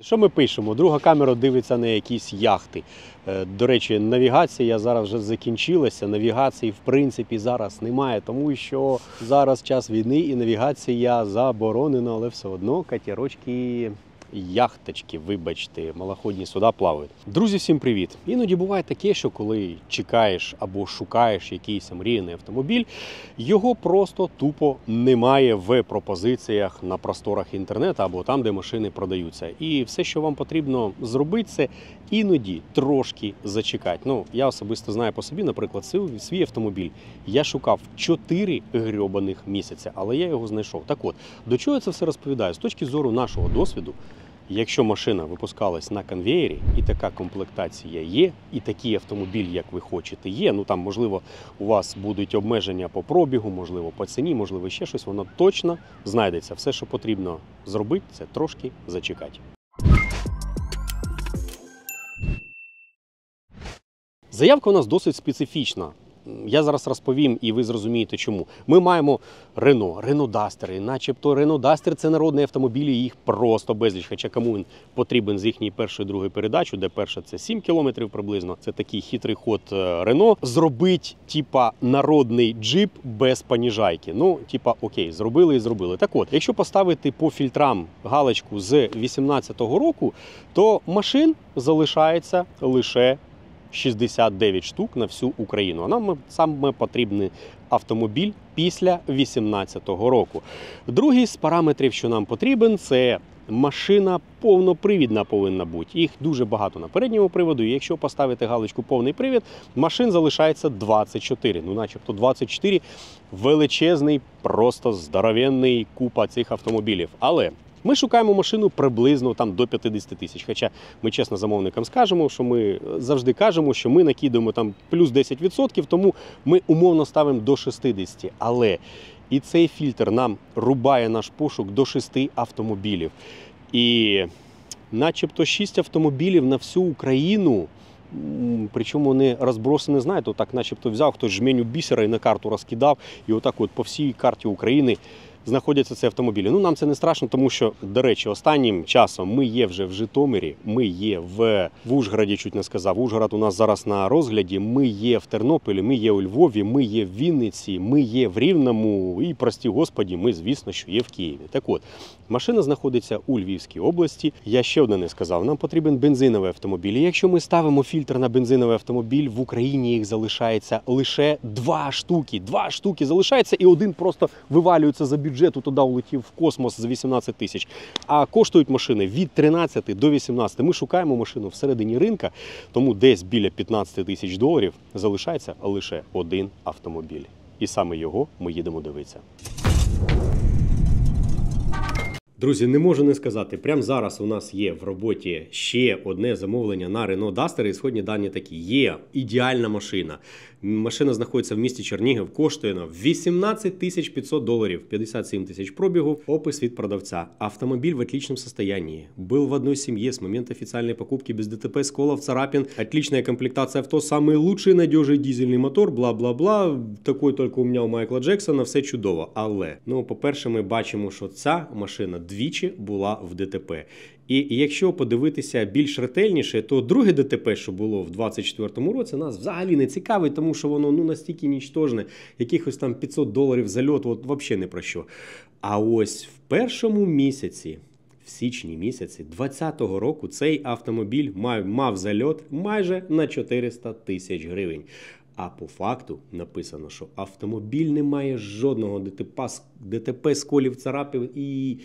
Що ми пишемо? Друга камера дивиться на якісь яхти. Е, До речі, навігація зараз вже закінчилася. Навігації, в принципі, зараз немає, тому що зараз час війни і навігація заборонена, але все одно катерочки. Яхточки, вибачте, малоходні суда плавають. Друзі, всім привіт! Іноді буває таке, що коли чекаєш або шукаєш якийсь мріяний автомобіль, його просто тупо немає в пропозиціях на просторах інтернету або там, де машини продаються. І все, що вам потрібно зробити, це іноді трошки зачекати. Ну, я особисто знаю по собі, наприклад, свій, автомобіль. Я шукав 4 грьобаних місяця, але я його знайшов. Так от, до чого я це все розповідаю? З точки зору нашого досвіду, Якщо машина випускалась на конвеєрі, і така комплектація є, і такий автомобіль, як ви хочете, є. Ну там, можливо, у вас будуть обмеження по пробігу, можливо, по ціні, можливо, ще щось, воно точно знайдеться. Все, що потрібно зробити, це трошки зачекати. Заявка у нас досить специфічна. Я зараз розповім, і ви зрозумієте, чому. Ми маємо Рено, Рено Дастери, начебто Рено Дастер це народний автомобіль, і їх просто безліч. Хоча кому він потрібен з їхньої першої другої передачі, де перша це 7 кілометрів приблизно. Це такий хитрий ход е, Рено. Зробить, типа, народний джип без паніжайки. Ну, типа, окей, зробили і зробили. Так от, якщо поставити по фільтрам галочку з 2018 року, то машин залишається лише 69 штук на всю Україну. А нам саме потрібний автомобіль після 2018 року. Другий з параметрів, що нам потрібен, це машина повнопривідна повинна бути. Їх дуже багато на передньому приводу. І якщо поставити галочку повний привід, машин залишається 24. Ну, начебто 24 величезний, просто здоровенний купа цих автомобілів. Але ми шукаємо машину приблизно там до 50 тисяч. Хоча ми чесно замовникам скажемо, що ми завжди кажемо, що ми накидуємо там плюс 10%, тому ми умовно ставимо до 60. Але і цей фільтр нам рубає наш пошук до 6 автомобілів. І начебто 6 автомобілів на всю Україну. Причому вони розбросані, знаєте, отак, начебто взяв хтось жменю бісера і на карту розкидав, і отак от по всій карті України знаходяться ці автомобілі. Ну нам це не страшно, тому що, до речі, останнім часом ми є вже в Житомирі, ми є в, в Ужгороді, чуть не сказав. Ужгород у нас зараз на розгляді. Ми є в Тернополі, ми є у Львові, ми є в Вінниці, ми є в Рівному. І прості господі, ми, звісно, що є в Києві. Так от, машина знаходиться у Львівській області. Я ще одне не сказав. Нам потрібен бензиновий автомобіль. І якщо ми ставимо фільтр на бензиновий автомобіль, в Україні їх залишається лише два штуки. Два штуки залишається, і один просто вивалюється за бюджет, туди улетів в космос за 18 тисяч. А коштують машини від 13 до 18. Ми шукаємо машину всередині ринка, тому десь біля 15 тисяч доларів залишається лише один автомобіль. І саме його ми їдемо дивитися. Друзі, не можу не сказати. Прямо зараз у нас є в роботі ще одне замовлення на Renault Duster. І сьогодні дані такі: є ідеальна машина. Машина знаходиться в місті Чернігів, коштує на 18 тисяч 500 доларів, 57 тисяч пробігу. Опис від продавця. Автомобиль в отличном состоянии. Был в одной семье с момента официальной покупки без ДТП, сколов, царапин. Отличная комплектация авто, самый лучший надежный дизельний мотор, бла-бла-бла. Такой только у мене у Майкла Джексона, все чудово. Але, ну, по-перше, ми бачимо, що ця машина двічі була в ДТП. І якщо подивитися більш ретельніше, то друге ДТП, що було в 24-му році, нас взагалі не цікавить, тому що воно ну настільки нічтожне, якихось там 500 доларів зальот, от взагалі не про що. А ось в першому місяці. В січні місяці 2020 року цей автомобіль мав, мав зальот майже на 400 тисяч гривень. А по факту написано, що автомобіль не має жодного ДТП, ДТП сколів, царапів і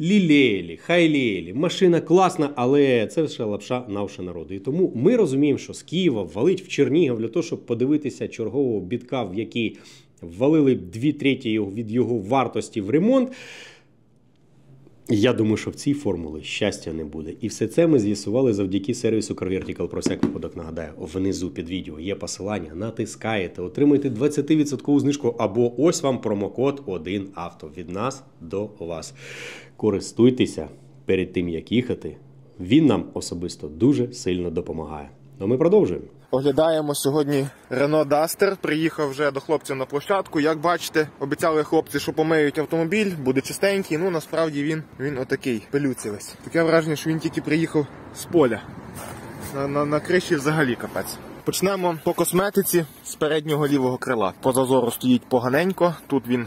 лілеєлі, хайлеєлі. Машина класна, але це ще лапша на уші народу. І тому ми розуміємо, що з Києва валить в Чернігів для того, щоб подивитися чергового бітка, в який ввалили дві треті від його вартості в ремонт. Я думаю, що в цій формулі щастя не буде. І все це ми з'ясували завдяки сервісу CarVertical. Про всяк випадок нагадаю, внизу під відео є посилання, натискаєте, отримуєте 20% знижку або ось вам промокод 1 авто від нас до вас. Користуйтеся перед тим, як їхати. Він нам особисто дуже сильно допомагає. Ну ми продовжуємо. Оглядаємо сьогодні Renault Duster. Приїхав вже до хлопців на площадку. Як бачите, обіцяли хлопці, що помиють автомобіль, буде чистенький. Ну насправді він, він отакий, пилюцівець. Таке враження, що він тільки приїхав з поля. На, на, на криші взагалі капець. Почнемо по косметиці з переднього лівого крила. По зазору стоїть поганенько. Тут він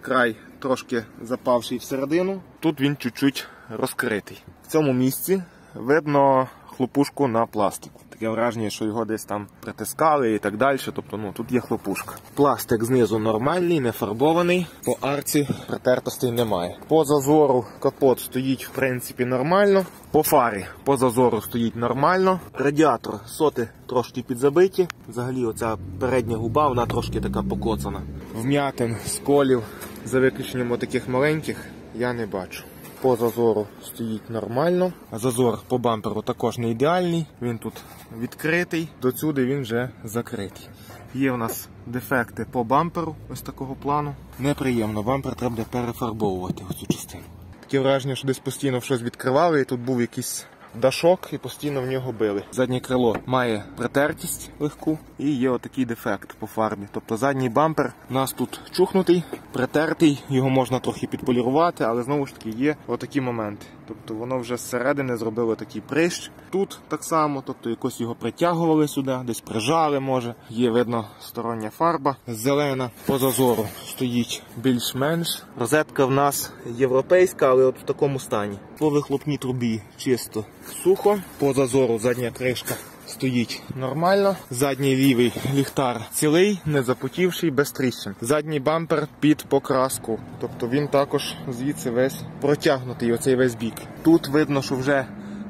край трошки запавший всередину. Тут він чуть-чуть розкритий. В цьому місці видно хлопушку на пластику. Таке враження, що його десь там притискали і так далі. Тобто, ну тут є хлопушка. Пластик знизу нормальний, не фарбований. По арці притертостей немає. По зазору капот стоїть в принципі нормально. По фарі по зазору стоїть нормально. Радіатор соти трошки підзабиті. Взагалі, оця передня губа, вона трошки така покоцана. Вм'ятин, сколів, за виключенням таких маленьких, я не бачу. По зазору стоїть нормально. Зазор по бамперу також не ідеальний. Він тут відкритий, до сюди він вже закритий. Є в нас дефекти по бамперу ось такого плану. Неприємно, бампер треба перефарбовувати оцю частину. Таке враження, що десь постійно щось відкривали, і тут був якийсь дашок і постійно в нього били. Заднє крило має притертість легку і є отакий дефект по фарбі. Тобто задній бампер у нас тут чухнутий, притертий, його можна трохи підполірувати, але знову ж таки є отакі моменти. Тобто воно вже зсередини зробило такий прищ. Тут так само, тобто якось його притягували сюди, десь прижали може. Є видно стороння фарба. Зелена по зазору стоїть більш-менш. Розетка в нас європейська, але от в такому стані. По вихлопній трубі чисто сухо. По зазору задня кришка стоїть нормально. Задній лівий ліхтар цілий, не запотівший, без тріщин. Задній бампер під покраску. Тобто він також звідси весь протягнутий, оцей весь бік. Тут видно, що вже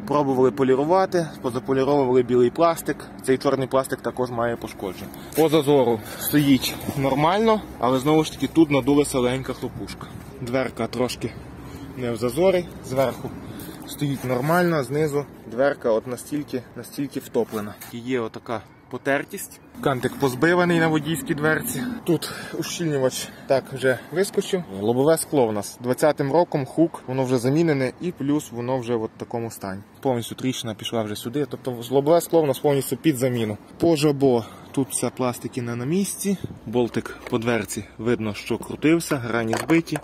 пробували полірувати, позаполіровували білий пластик. Цей чорний пластик також має пошкодження. По зазору стоїть нормально, але знову ж таки тут надулася легенька хлопушка. Дверка трошки не в зазорі зверху стоїть нормально, знизу дверка от настільки, настільки втоплена. Є отака потертість. Кантик позбиваний на водійській дверці. Тут ущільнювач так вже вискочив. Лобове скло в нас 20-м роком хук, воно вже замінене і плюс воно вже в такому стані. Повністю тріщина пішла вже сюди. Тобто лобове скло в нас повністю під заміну. По жабо тут все пластики не на місці. Болтик по дверці видно, що крутився, грані збиті.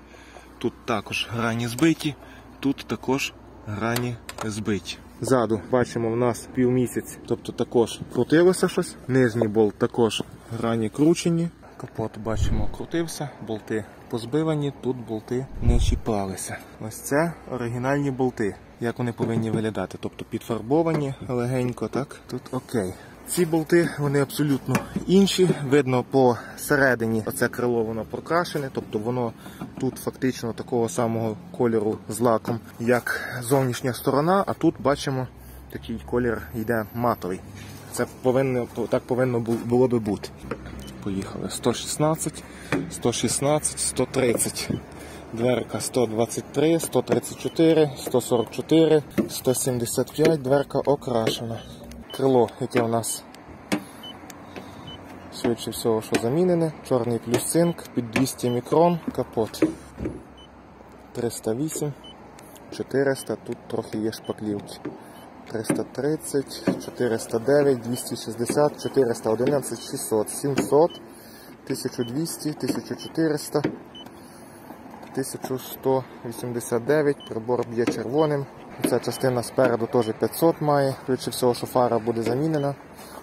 Тут також грані збиті, тут також грані збиті. Ззаду бачимо в нас півмісяць, тобто також крутилося щось. Нижній болт також грані кручені. Капот бачимо крутився, болти позбивані, тут болти не чіпалися. Ось це оригінальні болти. Як вони повинні виглядати? Тобто підфарбовані легенько, так? Тут окей. Ці болти вони абсолютно інші. Видно по середині оце крило воно прокрашене, тобто воно тут фактично такого самого кольору з лаком, як зовнішня сторона, а тут бачимо такий колір йде матовий. Це повинно так повинно було би бути. Поїхали 116, 116, 130. Дверка 123, 134, 144, 175, дверка окрашена крило, яке у нас швидше всього, що замінене. Чорний плюс цинк під 200 мікрон, капот 308, 400, тут трохи є шпаклівки. 330, 409, 260, 411, 600, 700, 1200, 1400, 1189, прибор б'є червоним. Ця частина спереду теж 500 має, швидше всього, що фара буде замінена.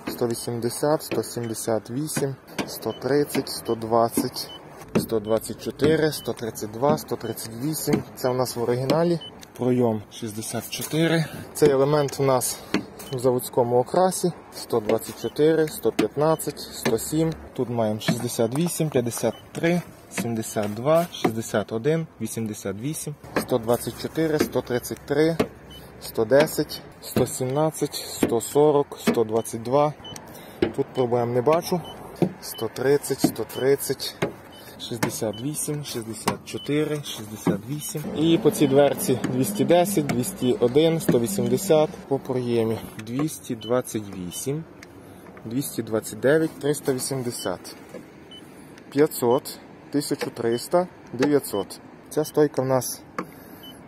180, 178, 130, 120, 124, 132, 138. Це у нас в оригіналі. Пройом 64. Цей елемент у нас у заводському окрасі 124, 115, 107. Тут маємо 68, 53. 72, 61, 88, 124, 133, 110, 117, 140, 122. Тут проблем не бачу. 130, 130, 68, 64, 68. І по цій дверці 210, 201, 180 по проємі 228, 229, 380, 500. 1300 900. Ця стойка в нас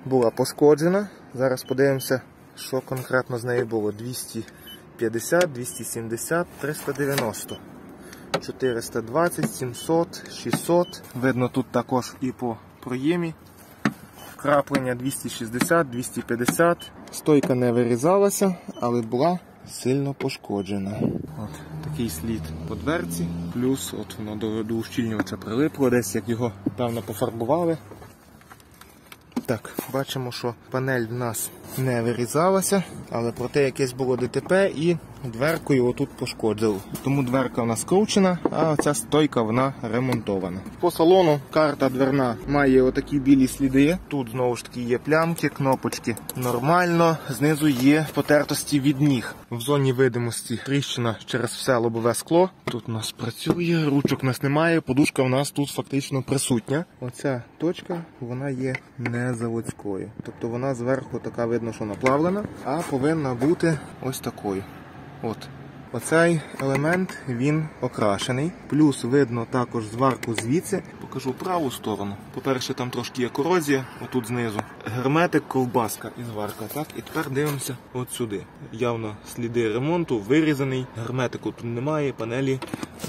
була пошкоджена. Зараз подивимося, що конкретно з нею було. 250, 270, 390. 420, 700, 600. Видно тут також і по проємі. Краплення 260, 250. Стойка не вирізалася, але була сильно пошкоджена. От такий слід по дверці. Плюс от воно до, до ущільнювача прилипло, десь як його певно пофарбували. Так, бачимо, що панель в нас не вирізалася, але проте якесь було ДТП і дверкою отут пошкодило. Тому дверка в нас скручена, а ця стойка вона ремонтована. По салону карта дверна має отакі білі сліди. Тут знову ж таки є плямки, кнопочки. Нормально. Знизу є потертості від ніг. В зоні видимості тріщина через все лобове скло. Тут у нас працює, ручок у нас немає, подушка у нас тут фактично присутня. Оця точка вона є не заводською. Тобто вона зверху така видно, що наплавлена, а повинна бути ось такою. От. Оцей елемент він окрашений. Плюс видно також зварку звідси. Покажу праву сторону. По-перше, там трошки є корозія, отут знизу. Герметик, ковбаска і зварка. Так, і тепер дивимося от сюди. Явно сліди ремонту, вирізаний. Герметику тут немає, панелі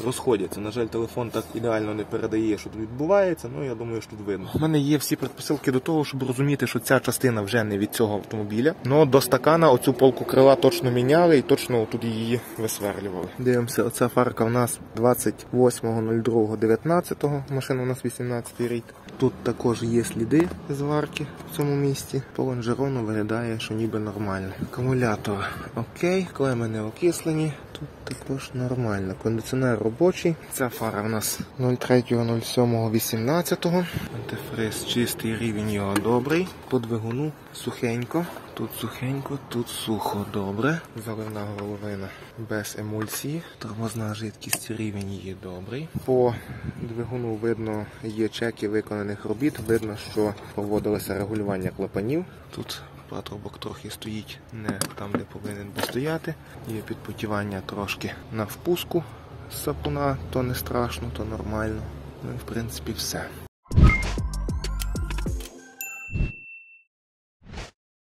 розходяться. На жаль, телефон так ідеально не передає, що тут відбувається. Ну я думаю, що тут видно. У мене є всі предпосилки до того, щоб розуміти, що ця частина вже не від цього автомобіля. Ну до стакана оцю полку крила точно міняли і точно тут її висверлювали. Дивимося, оця фарка у нас 28.02.19. Машина у нас 18 рік. Тут також є сліди зварки в цьому місці. По лонжерону виглядає, що ніби нормально. Акумулятор окей, клеми не окислені. Тут також нормально. Кондиціонер робочий. Ця фара в нас 03.07.18. Антифриз чистий рівень його добрий. По двигуну сухенько. Тут сухенько, тут сухо добре. Заливна головина без емульсії. Тормозна жидкість рівень її добрий. По двигуну видно є чеки виконаних робіт. Видно, що проводилося регулювання клапанів. Тут патрубок трохи стоїть не там, де повинен би стояти. Є підпотівання трошки на впуску з сапуна, то не страшно, то нормально. Ну і в принципі все.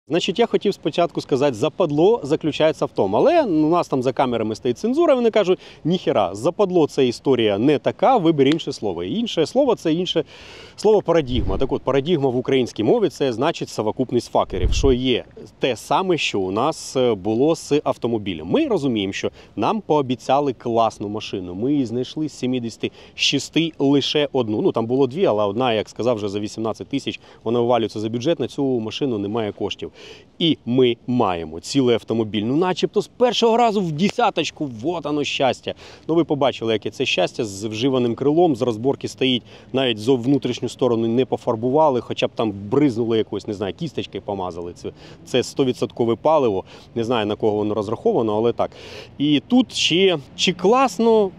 Значить, я хотів спочатку сказати, западло заключається в тому. Але у нас там за камерами стоїть цензура, вони кажуть, ніхера, западло це історія не така, вибір інше слово. Інше слово це інше слово парадігма. Так от, парадігма в українській мові це значить совокупність факторів, що є те саме, що у нас е, було з автомобілем. Ми розуміємо, що нам пообіцяли класну машину. Ми її знайшли з 76 лише одну. Ну там було дві, але одна, як сказав, вже за 18 тисяч вона вивалюється за бюджет. На цю машину немає коштів. І ми маємо цілий автомобіль. Ну, начебто, з першого разу в десяточку, вот воно щастя. Ну, ви побачили, яке це щастя з вживаним крилом, з розборки стоїть, навіть зо внутрішню сторону не пофарбували, хоча б там бризнули якось, не знаю, кісточки помазали. Це, це 100% паливо. Не знаю на кого воно розраховано, але так. І тут ще чи класно.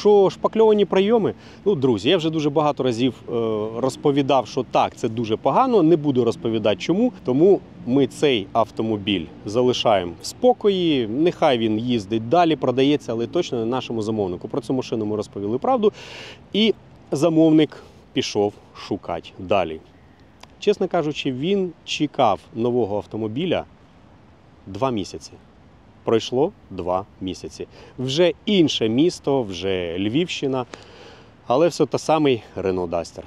Що шпакльовані прийоми? Ну, друзі, я вже дуже багато разів е, розповідав, що так, це дуже погано. Не буду розповідати чому. Тому ми цей автомобіль залишаємо в спокої. Нехай він їздить далі, продається, але точно не нашому замовнику. Про цю машину ми розповіли правду. І замовник пішов шукати далі. Чесно кажучи, він чекав нового автомобіля два місяці. Пройшло два місяці. Вже інше місто, вже Львівщина, але все та самий Renault Duster.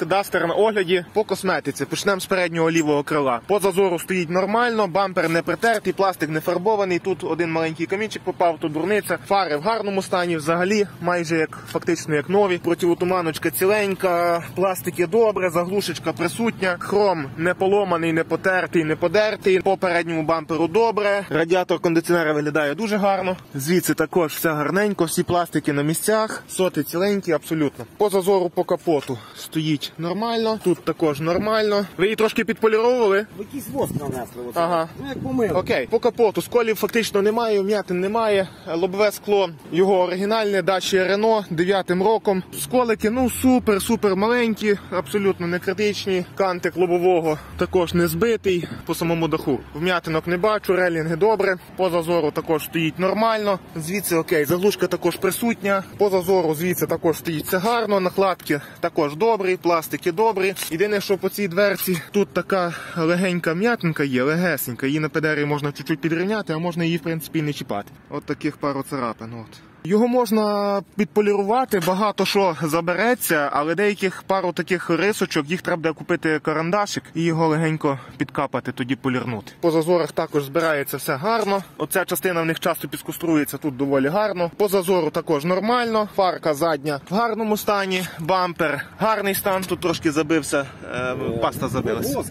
Дастер на огляді по косметиці. Почнемо з переднього лівого крила. По зазору стоїть нормально, бампер не притертий, пластик не фарбований. Тут один маленький камінчик попав, тут дурниця. Фари в гарному стані, взагалі, майже як фактично як нові. Противотуманочка ціленька, пластики добре, заглушечка присутня. Хром не поломаний, не потертий, не подертий. По передньому бамперу добре. Радіатор кондиціонера виглядає дуже гарно. Звідси також все гарненько, всі пластики на місцях. Соти ціленькі, абсолютно. По зазору по капоту стоїть нормально. Тут також нормально. Ви її трошки підполіровували. В якийсь воск нанесли. Оце. Ага. Ну як помили. Окей, по капоту сколів фактично немає, вм'ятин немає. Лобове скло його оригінальне, дачі Рено, 9 роком. Сколики, ну супер, супер маленькі, абсолютно не критичні. Кантик лобового також не збитий по самому даху. Вм'ятинок не бачу, релінги добре. По зазору також стоїть нормально. Звідси окей, заглушка також присутня. По зазору звідси також стоїть все гарно. Накладки також добрий. Пластики добрі. Єдине, що по цій дверці тут така легенька м'ятинка є, легесенька. Її на педері можна чуть-чуть підрівняти, а можна її, в принципі, не чіпати. От таких пару царапин. От. Його можна підполірувати, багато що забереться, але деяких пару таких рисочок, їх треба буде купити карандашик і його легенько підкапати, тоді полірнути. По зазорах також збирається все гарно. Оця частина в них часто підкуструється тут доволі гарно. По зазору також нормально. Фарка задня в гарному стані, бампер гарний стан. Тут трошки забився, е, паста забилася.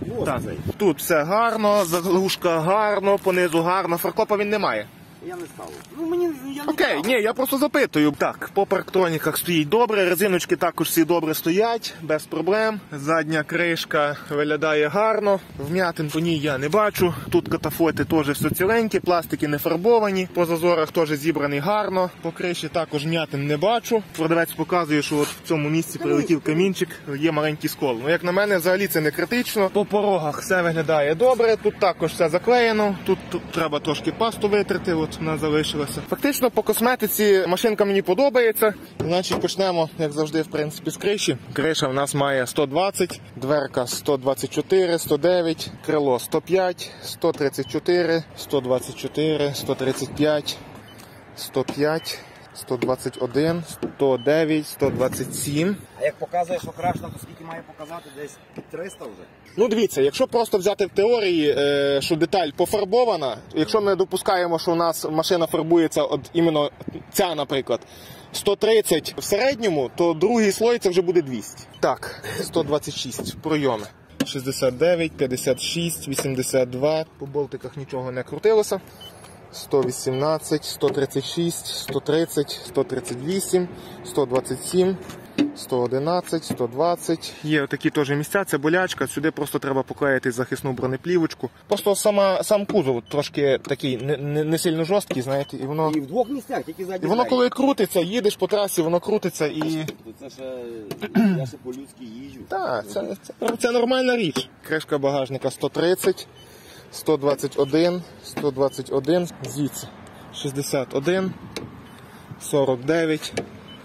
Тут все гарно, заглушка гарно, понизу гарно. Фаркопа він не має. Я не ставив. Ну мені я не Окей, ні, я просто запитую. Так, по парктроніках стоїть добре, резиночки також всі добре стоять, без проблем. Задня кришка виглядає гарно. Вмятин по ній я не бачу. Тут катафоти теж все ціленькі, пластики не фарбовані. По зазорах теж зібраний гарно. По криші також м'ятин не бачу. Продавець показує, що от в цьому місці прилетів камінчик, є маленький скол. Ну, як на мене, взагалі це не критично. По порогах все виглядає добре. Тут також все заклеєно. Тут, тут треба трошки пасту витрати. От вона залишилася. Фактично по косметиці машинка мені подобається. Значить, почнемо, як завжди, в принципі, з криші. Криша в нас має 120, дверка 124, 109, крило 105, 134, 124, 135, 105, 121, 109, 127. А як показує, що крашна, то скільки має показати? Десь 300 вже. Ну, дивіться, якщо просто взяти в теорії, е, що деталь пофарбована, якщо ми допускаємо, що у нас машина фарбується, от іменно ця, наприклад, 130 в середньому, то другий слой це вже буде 200. Так, 126 пройоми. 69, 56, 82. По болтиках нічого не крутилося. 118, 136, 130, 138, 127, 111, 120. Є отакі теж місця, це болячка. Сюди просто треба поклеїти захисну бронеплівочку. Просто сама, сам кузов трошки такий не, не, не сильно жорсткий, знаєте, і воно. І в двох місцях, тільки задні І воно коли крутиться, їдеш по трасі, воно крутиться і. Це ще я ще по-людськи їжджу. Так, це, це, це нормальна річ. Кришка багажника 130, 121, 121, звідси 61, 49.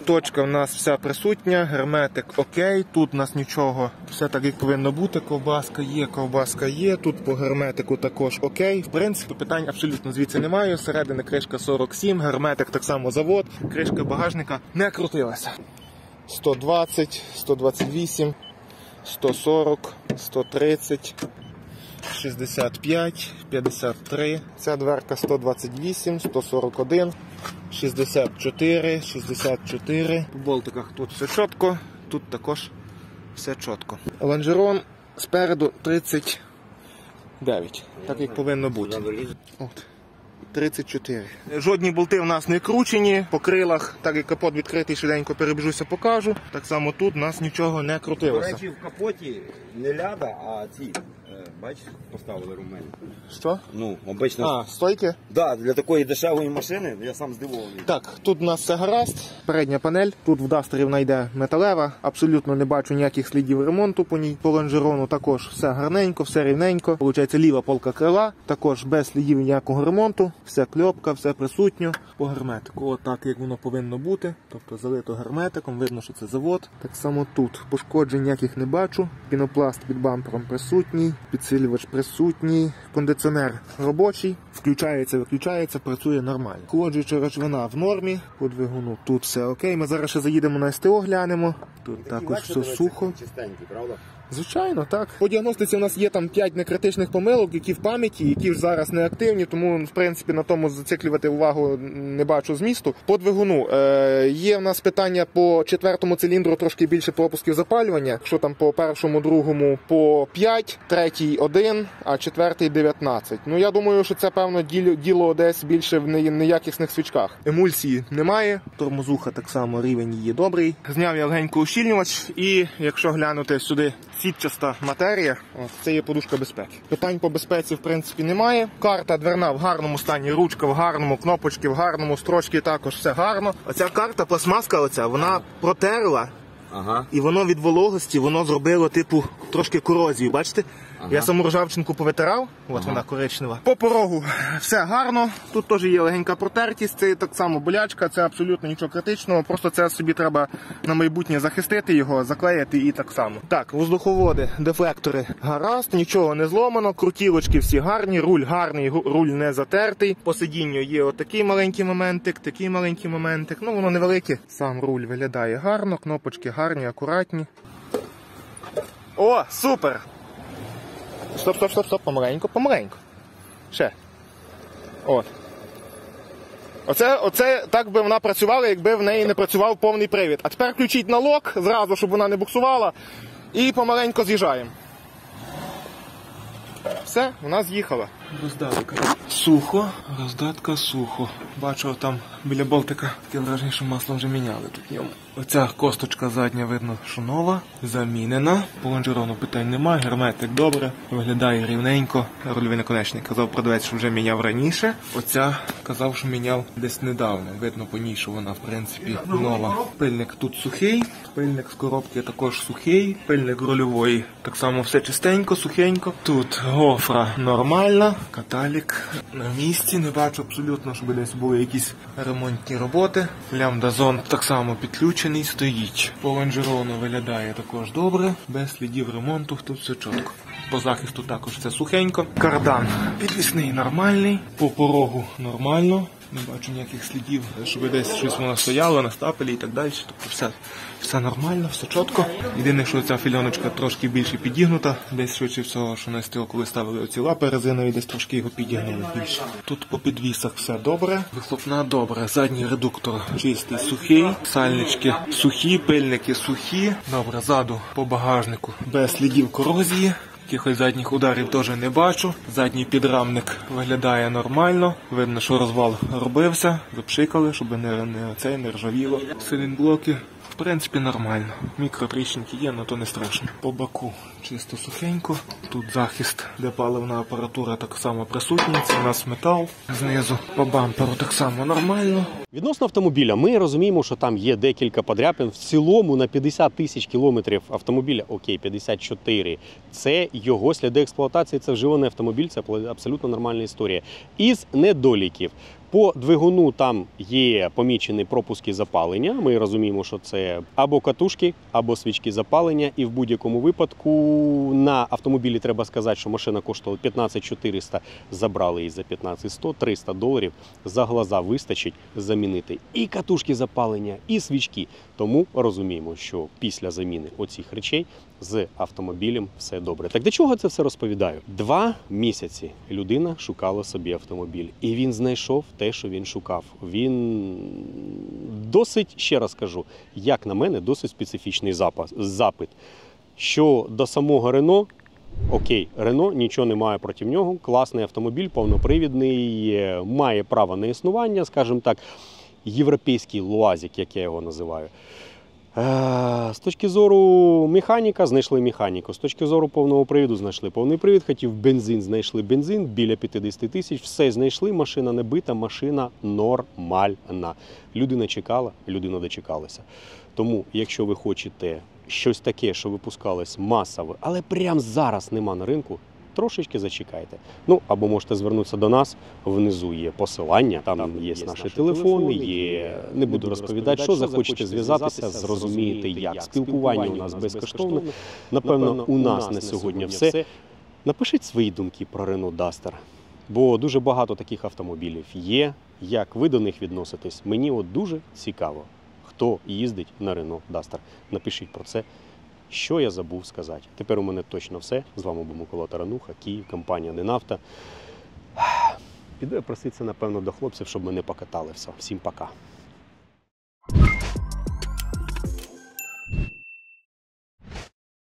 Точка в нас вся присутня, герметик окей, тут у нас нічого, все так як повинно бути. Ковбаска є, ковбаска є. Тут по герметику також окей. В принципі, питань абсолютно звідси немає. Середина кришка 47, герметик так само завод, кришка багажника не крутилася. 120, 128, 140, 130, 65, 53. Ця дверка 128, 141, 64, 64. По болтиках тут все чітко, тут також все чітко. Лонжерон спереду 39, так як повинно бути. От. 34. Жодні болти в нас не кручені по крилах, так як капот відкритий, швиденько перебіжуся, покажу. Так само тут у нас нічого не До речі, в капоті не ляда, а ці. Бачиш, поставили румені. Що? Ну, обично. А, стойки? Да, для такої дешевої машини я сам здивований. Так, тут у нас все гаразд. Передня панель. Тут в Дастері вона йде металева. Абсолютно не бачу ніяких слідів ремонту по ній. По лонжерону також все гарненько, все рівненько. Получається ліва полка крила. Також без слідів ніякого ремонту. Все кльопка, все присутньо. По герметику, отак як воно повинно бути. Тобто залито герметиком, видно, що це завод. Так само тут пошкоджень ніяких не бачу. Пінопласт під бампером присутній, підсилювач присутній, кондиціонер робочий, включається, виключається, працює нормально. Холоджуюча речовина в нормі, по двигуну тут все окей. Ми зараз ще заїдемо на СТО, глянемо. Тут також все сухо. Чистенькі, правда? Звичайно, так. По діагностиці у нас є там 5 некритичних помилок, які в пам'яті, які ж зараз не активні, тому в принципі на тому зациклювати увагу не бачу змісту. По двигуну е, є в нас питання по четвертому циліндру трошки більше пропусків запалювання. Що там по першому, другому по 5, третій 1, а четвертий 19. Ну я думаю, що це певно діло, діло десь більше в не- неякісних свічках. Емульсії немає, тормозуха так само рівень її добрий. Зняв я легенько ущільнювач, і якщо глянути сюди сітчаста матерія, от, це є подушка безпеки. Питань по безпеці в принципі немає. Карта дверна в гарному стані, ручка в гарному, кнопочки в гарному, строчки також все гарно. Оця карта, пластмаска, оця, вона протерла Ага. і воно від вологості воно зробило типу трошки корозію. Бачите? Ага. Я саму ржавчинку повитирав, от вона коричнева. По порогу все гарно. Тут теж є легенька протертість, це так само болячка, це абсолютно нічого критичного. Просто це собі треба на майбутнє захистити його, заклеїти і так само. Так, воздуховоди, дефлектори гаразд, нічого не зломано, крутілочки всі гарні, руль гарний, руль не затертий. По сидінню є отакий маленький моментик, такий маленький моментик. Ну воно невелике. Сам руль виглядає гарно, кнопочки гарні, акуратні. О, супер! Стоп, стоп, стоп, стоп, помаленьку, помаленьку. Ще. От. Оце, оце так би вона працювала, якби в неї не працював повний привід. А тепер включіть на лок зразу, щоб вона не буксувала, і помаленько з'їжджаємо. Все, вона з'їхала. Роздатка. Сухо, роздатка сухо. Бачу там біля болтика таке враження, що масло вже міняли тут ньому. Оця косточка задня видно, що нова, замінена. По лонжерону питань немає, герметик добре, виглядає рівненько. Рульовий наконечник казав продавець, що вже міняв раніше. Оця казав, що міняв десь недавно. Видно по ній, що вона в принципі нова. Пильник тут сухий, пильник з коробки також сухий, пильник рульової так само все чистенько, сухенько. Тут гофра нормальна, каталік на місці. Не бачу абсолютно, щоб десь були якісь ремонтні роботи. Лямбда-зон так само підключений, стоїть. По виглядає також добре, без слідів ремонту, тут все чітко. По захисту також все сухенько. Кардан підвісний нормальний, по порогу нормально. Не бачу ніяких слідів, щоб десь щось воно стояло на стапелі і так далі. Тобто все, все нормально, все чітко. Єдине, що ця фільоночка трошки більше підігнута. Десь швидше всього, що на стіл, коли ставили оці лапи резинові, десь трошки його підігнули більше. Тут по підвісах все добре. Вихлопна добре. Задній редуктор чистий, сухий. Сальнички сухі, пильники сухі. Добре, ззаду по багажнику без слідів корозії. Якихось задніх ударів теж не бачу. Задній підрамник виглядає нормально. Видно, що розвал робився, запшикали, щоб не, не цей не ржавіло. Силінблоки. Принципі, нормально. Мікротріщинки є, але то не страшно. По боку чисто сухенько. Тут захист, де паливна апаратура так само присутня. Це у нас метал. Знизу по бамперу так само нормально. Відносно автомобіля, ми розуміємо, що там є декілька подряпин. В цілому на 50 тисяч кілометрів автомобіля, окей, 54. Це його сліди експлуатації, це вживаний автомобіль, це абсолютно нормальна історія. Із недоліків. По двигуну там є помічені пропуски запалення. Ми розуміємо, що це або катушки, або свічки запалення. І в будь-якому випадку на автомобілі треба сказати, що машина коштувала 15 400, забрали її за 15 100, 300 доларів. За глаза вистачить замінити і катушки запалення, і свічки. Тому розуміємо, що після заміни оцих речей з автомобілем все добре. Так до чого це все розповідаю? Два місяці людина шукала собі автомобіль, і він знайшов те, що він шукав. Він досить, ще раз кажу, як на мене, досить специфічний запит. Що до самого Рено, окей, Рено нічого немає проти нього. Класний автомобіль, повнопривідний, має право на існування, скажімо так, європейський луазик, як я його називаю. Е, З точки зору механіка знайшли механіку. З точки зору повного привіду знайшли повний привід. Хотів бензин, знайшли бензин біля 50 тисяч. Все знайшли. Машина не бита, машина нормальна. Людина чекала, людина дочекалася. Тому, якщо ви хочете щось таке, що випускалось масово, але прямо зараз нема на ринку. Трошечки зачекайте. Ну або можете звернутися до нас. Внизу є посилання, там, є, наші телефони. Є не буду розповідати, що захочете зв'язатися, зрозумієте, як спілкування у нас безкоштовне. Напевно, у нас на сьогодні все. Напишіть свої думки про Renault Duster, бо дуже багато таких автомобілів є. Як ви до них відноситесь? Мені от дуже цікаво, хто їздить на Renault Duster. Напишіть про це. Що я забув сказати? Тепер у мене точно все. З вами був Микола Тарануха, Київ, компанія Денафта. Піду я проситься, напевно, до хлопців, щоб мене покатали. Все. Всім пока.